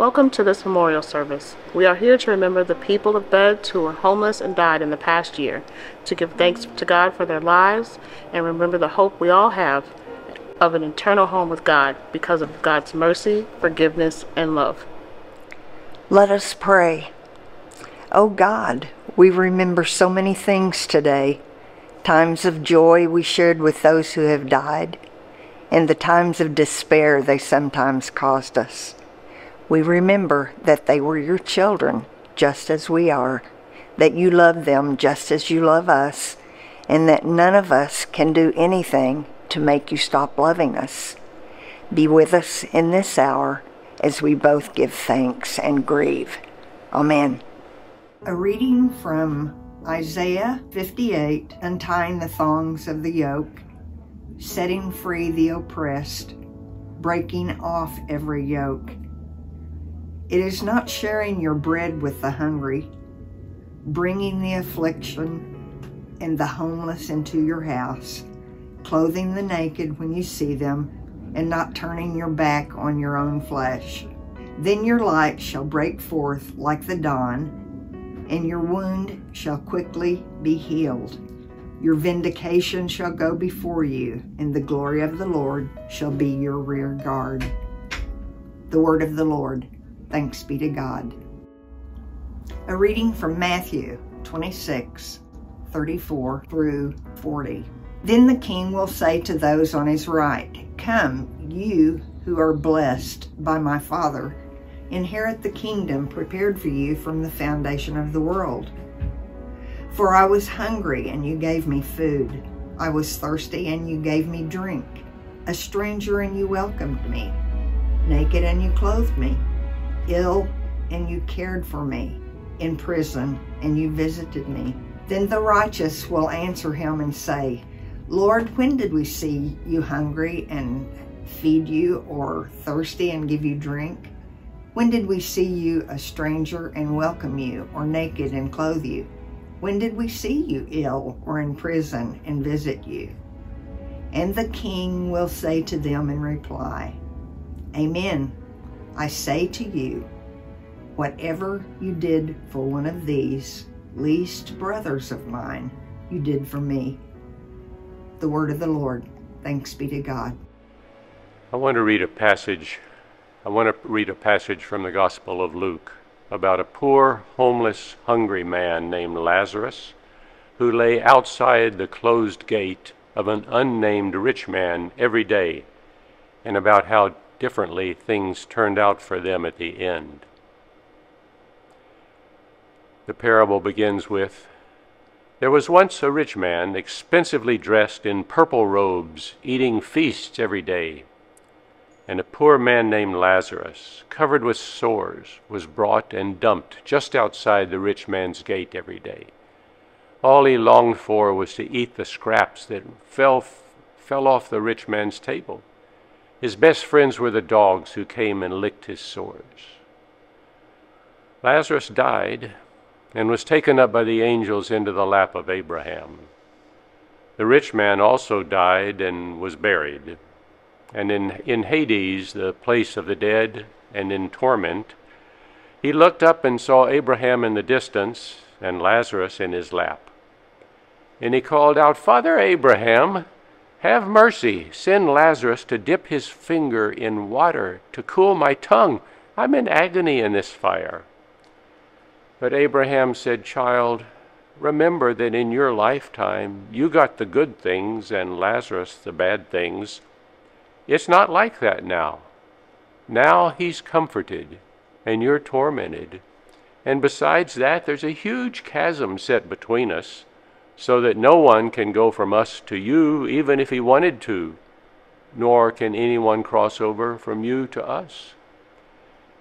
Welcome to this memorial service. We are here to remember the people of Beds who were homeless and died in the past year, to give thanks to God for their lives, and remember the hope we all have of an eternal home with God because of God's mercy, forgiveness, and love. Let us pray. Oh God, we remember so many things today times of joy we shared with those who have died, and the times of despair they sometimes caused us. We remember that they were your children, just as we are, that you love them just as you love us, and that none of us can do anything to make you stop loving us. Be with us in this hour as we both give thanks and grieve. Amen. A reading from Isaiah 58 Untying the thongs of the yoke, setting free the oppressed, breaking off every yoke. It is not sharing your bread with the hungry, bringing the affliction and the homeless into your house, clothing the naked when you see them, and not turning your back on your own flesh. Then your light shall break forth like the dawn, and your wound shall quickly be healed. Your vindication shall go before you, and the glory of the Lord shall be your rear guard. The word of the Lord. Thanks be to God. A reading from Matthew 26, 34 through 40. Then the king will say to those on his right, Come, you who are blessed by my Father, inherit the kingdom prepared for you from the foundation of the world. For I was hungry, and you gave me food. I was thirsty, and you gave me drink. A stranger, and you welcomed me. Naked, and you clothed me ill and you cared for me, in prison and you visited me. Then the righteous will answer him and say, Lord, when did we see you hungry and feed you, or thirsty and give you drink? When did we see you a stranger and welcome you, or naked and clothe you? When did we see you ill or in prison and visit you? And the king will say to them in reply, Amen. I say to you, whatever you did for one of these least brothers of mine, you did for me. The word of the Lord. Thanks be to God. I want to read a passage. I want to read a passage from the Gospel of Luke about a poor, homeless, hungry man named Lazarus who lay outside the closed gate of an unnamed rich man every day, and about how differently things turned out for them at the end. The parable begins with There was once a rich man, expensively dressed in purple robes, eating feasts every day. And a poor man named Lazarus, covered with sores, was brought and dumped just outside the rich man's gate every day. All he longed for was to eat the scraps that fell, fell off the rich man's table. His best friends were the dogs who came and licked his sores. Lazarus died and was taken up by the angels into the lap of Abraham. The rich man also died and was buried. And in, in Hades, the place of the dead, and in torment, he looked up and saw Abraham in the distance and Lazarus in his lap. And he called out, Father Abraham, have mercy, send Lazarus to dip his finger in water to cool my tongue. I'm in agony in this fire. But Abraham said, Child, remember that in your lifetime you got the good things and Lazarus the bad things. It's not like that now. Now he's comforted and you're tormented. And besides that, there's a huge chasm set between us so that no one can go from us to you even if he wanted to, nor can anyone cross over from you to us.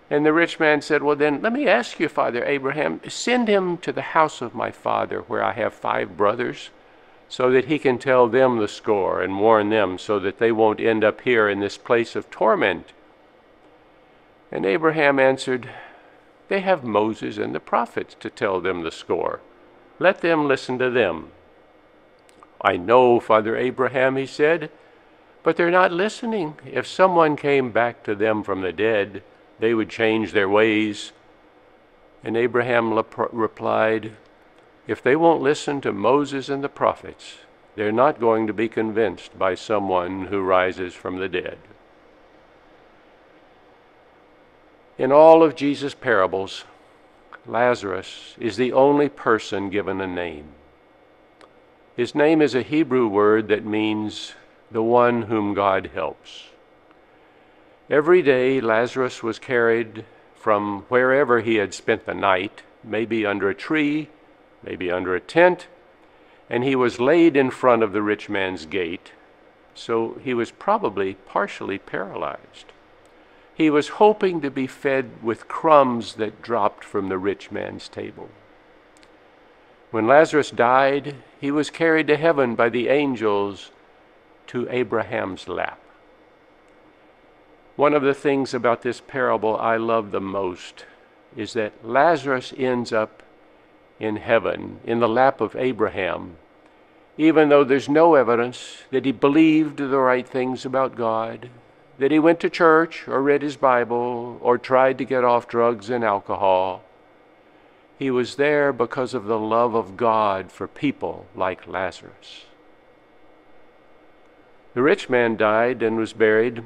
And the rich man said, Well, then, let me ask you, Father Abraham, send him to the house of my father, where I have five brothers, so that he can tell them the score and warn them, so that they won't end up here in this place of torment. And Abraham answered, They have Moses and the prophets to tell them the score. Let them listen to them. I know, Father Abraham, he said, but they're not listening. If someone came back to them from the dead, they would change their ways. And Abraham replied, If they won't listen to Moses and the prophets, they're not going to be convinced by someone who rises from the dead. In all of Jesus' parables, Lazarus is the only person given a name. His name is a Hebrew word that means the one whom God helps. Every day, Lazarus was carried from wherever he had spent the night, maybe under a tree, maybe under a tent, and he was laid in front of the rich man's gate, so he was probably partially paralyzed. He was hoping to be fed with crumbs that dropped from the rich man's table. When Lazarus died, he was carried to heaven by the angels to Abraham's lap. One of the things about this parable I love the most is that Lazarus ends up in heaven, in the lap of Abraham, even though there's no evidence that he believed the right things about God, that he went to church or read his Bible or tried to get off drugs and alcohol. He was there because of the love of God for people like Lazarus. The rich man died and was buried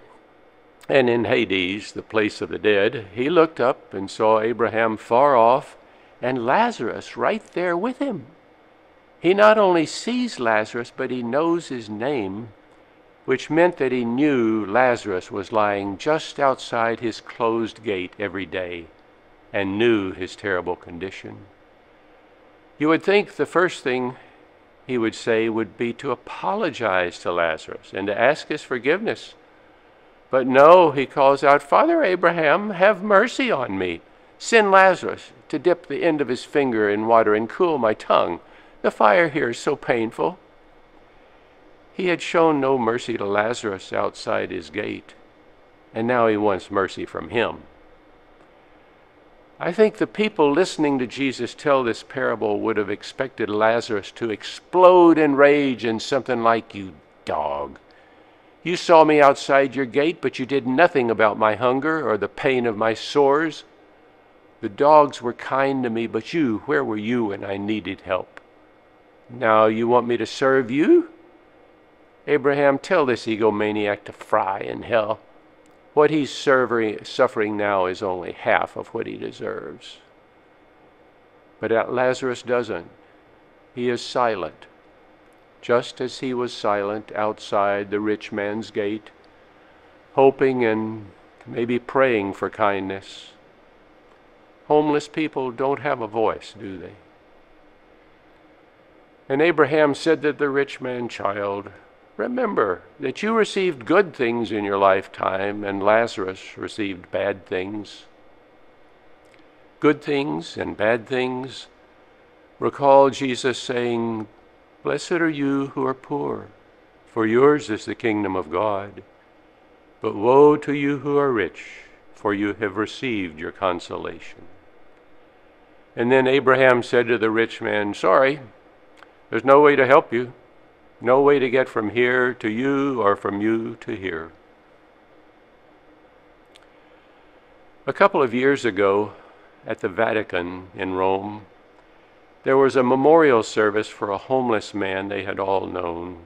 and in Hades, the place of the dead, he looked up and saw Abraham far off and Lazarus right there with him. He not only sees Lazarus, but he knows his name, which meant that he knew Lazarus was lying just outside his closed gate every day and knew his terrible condition. You would think the first thing he would say would be to apologize to Lazarus and to ask his forgiveness but no, he calls out, Father Abraham, have mercy on me. Send Lazarus to dip the end of his finger in water and cool my tongue. The fire here is so painful. He had shown no mercy to Lazarus outside his gate, and now he wants mercy from him. I think the people listening to Jesus tell this parable would have expected Lazarus to explode in rage and something like, You dog, you saw me outside your gate, but you did nothing about my hunger or the pain of my sores. The dogs were kind to me, but you, where were you when I needed help? Now you want me to serve you? Abraham, tell this egomaniac to fry in hell. What he's suffering now is only half of what he deserves. But at Lazarus doesn't. He is silent just as he was silent outside the rich man's gate, hoping and maybe praying for kindness. Homeless people don't have a voice, do they? And Abraham said to the rich man child, Remember that you received good things in your lifetime, and Lazarus received bad things. Good things and bad things. Recall Jesus saying, Blessed are you who are poor, for yours is the kingdom of God. But woe to you who are rich, for you have received your consolation. And then Abraham said to the rich man, Sorry, there's no way to help you, no way to get from here to you or from you to here. A couple of years ago at the Vatican in Rome, there was a memorial service for a homeless man they had all known.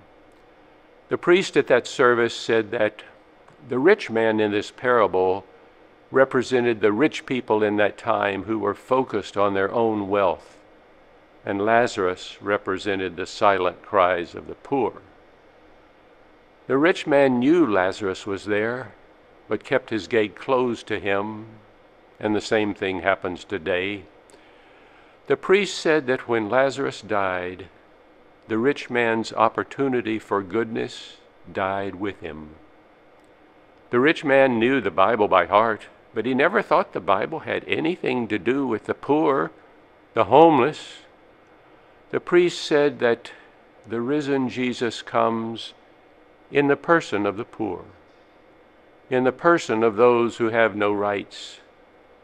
The priest at that service said that the rich man in this parable represented the rich people in that time who were focused on their own wealth, and Lazarus represented the silent cries of the poor. The rich man knew Lazarus was there, but kept his gate closed to him, and the same thing happens today. The priest said that when Lazarus died, the rich man's opportunity for goodness died with him. The rich man knew the Bible by heart, but he never thought the Bible had anything to do with the poor, the homeless. The priest said that the risen Jesus comes in the person of the poor, in the person of those who have no rights,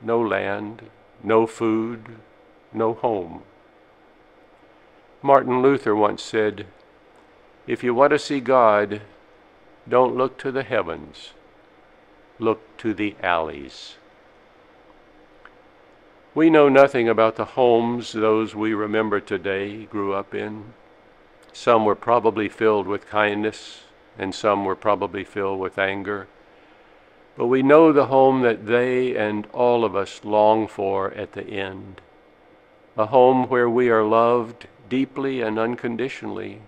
no land, no food, no home. Martin Luther once said, If you want to see God, don't look to the heavens, look to the alleys. We know nothing about the homes those we remember today grew up in. Some were probably filled with kindness, and some were probably filled with anger. But we know the home that they and all of us long for at the end a home where we are loved deeply and unconditionally.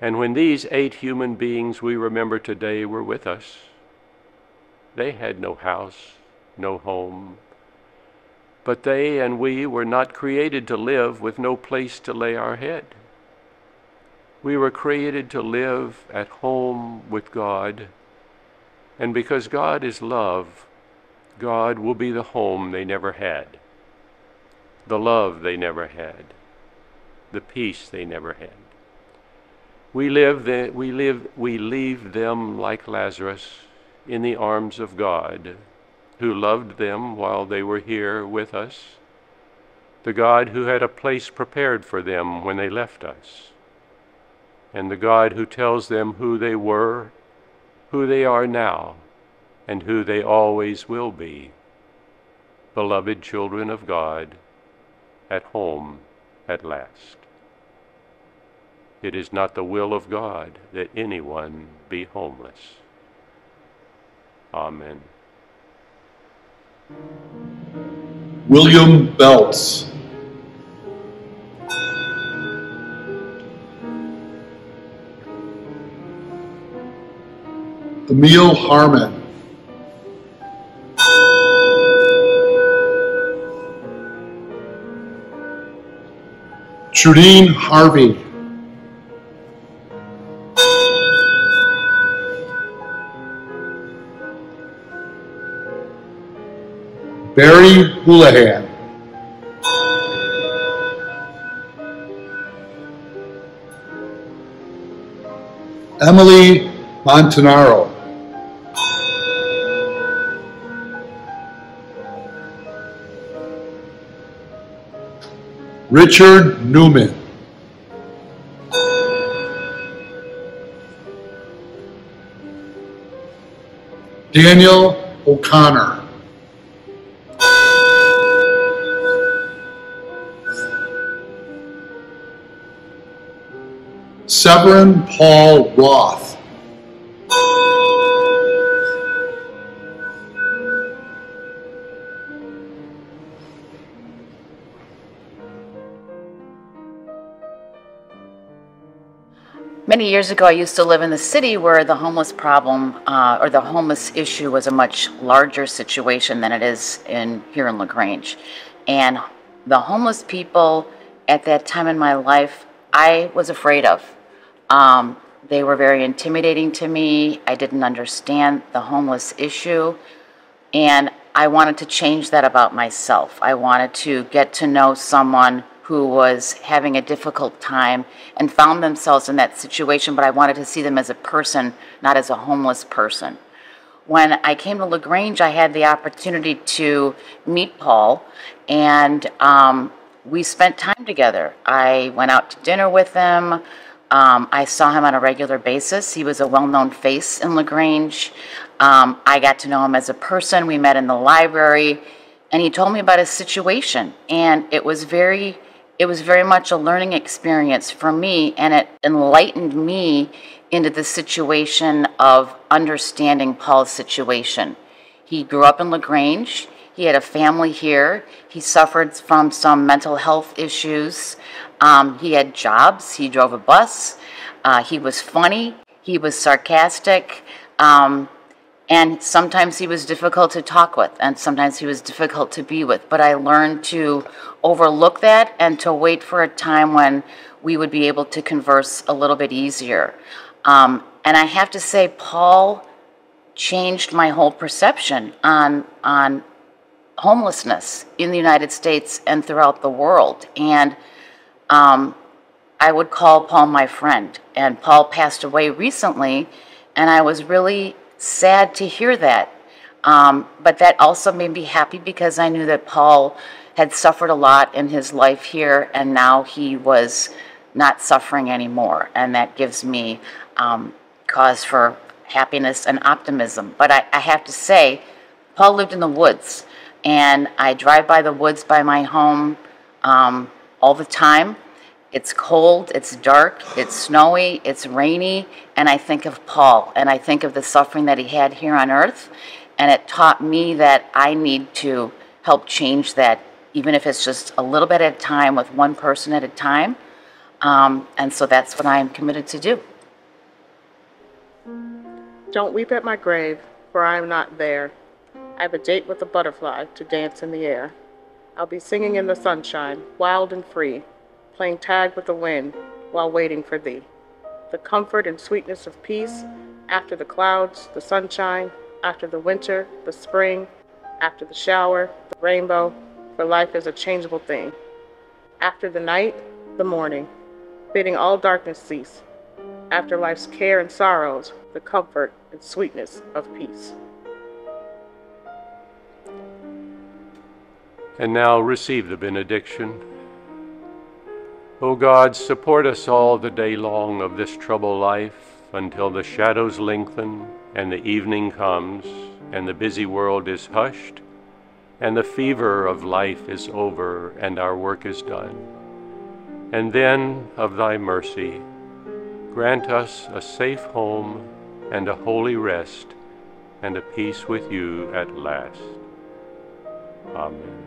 And when these eight human beings we remember today were with us, they had no house, no home. But they and we were not created to live with no place to lay our head. We were created to live at home with God. And because God is love, God will be the home they never had the love they never had, the peace they never had. We live, the, we live, we leave them like Lazarus in the arms of God, who loved them while they were here with us, the God who had a place prepared for them when they left us, and the God who tells them who they were, who they are now, and who they always will be, beloved children of God at home at last. It is not the will of God that anyone be homeless. Amen. William Belts. Emil Harmon. Trudine Harvey. Barry Houlihan. Emily Montanaro. Richard Newman. Daniel O'Connor. Severin Paul Roth. Many years ago, I used to live in the city where the homeless problem uh, or the homeless issue was a much larger situation than it is in here in Lagrange. And the homeless people at that time in my life, I was afraid of. Um, they were very intimidating to me. I didn't understand the homeless issue. And I wanted to change that about myself. I wanted to get to know someone who was having a difficult time and found themselves in that situation, but I wanted to see them as a person, not as a homeless person. When I came to LaGrange, I had the opportunity to meet Paul, and um, we spent time together. I went out to dinner with him. Um, I saw him on a regular basis. He was a well known face in LaGrange. Um, I got to know him as a person. We met in the library, and he told me about his situation, and it was very it was very much a learning experience for me, and it enlightened me into the situation of understanding Paul's situation. He grew up in LaGrange. He had a family here. He suffered from some mental health issues. Um, he had jobs. He drove a bus. Uh, he was funny. He was sarcastic. Um, and sometimes he was difficult to talk with, and sometimes he was difficult to be with. But I learned to overlook that and to wait for a time when we would be able to converse a little bit easier. Um, and I have to say, Paul changed my whole perception on on homelessness in the United States and throughout the world. And um, I would call Paul my friend. And Paul passed away recently, and I was really sad to hear that. Um, but that also made me happy because I knew that Paul had suffered a lot in his life here, and now he was not suffering anymore. And that gives me um, cause for happiness and optimism. But I, I have to say, Paul lived in the woods. And I drive by the woods by my home um, all the time. It's cold, it's dark, it's snowy, it's rainy, and I think of Paul and I think of the suffering that he had here on earth. And it taught me that I need to help change that, even if it's just a little bit at a time with one person at a time. Um, and so that's what I am committed to do. Don't weep at my grave, for I am not there. I have a date with a butterfly to dance in the air. I'll be singing in the sunshine, wild and free, playing tag with the wind while waiting for thee. The comfort and sweetness of peace after the clouds, the sunshine, after the winter, the spring, after the shower, the rainbow, for life is a changeable thing. After the night, the morning, bidding all darkness cease. After life's care and sorrows, the comfort and sweetness of peace. And now receive the benediction. O God, support us all the day long of this troubled life until the shadows lengthen and the evening comes and the busy world is hushed and the fever of life is over and our work is done. And then, of thy mercy, grant us a safe home and a holy rest and a peace with you at last. Amen.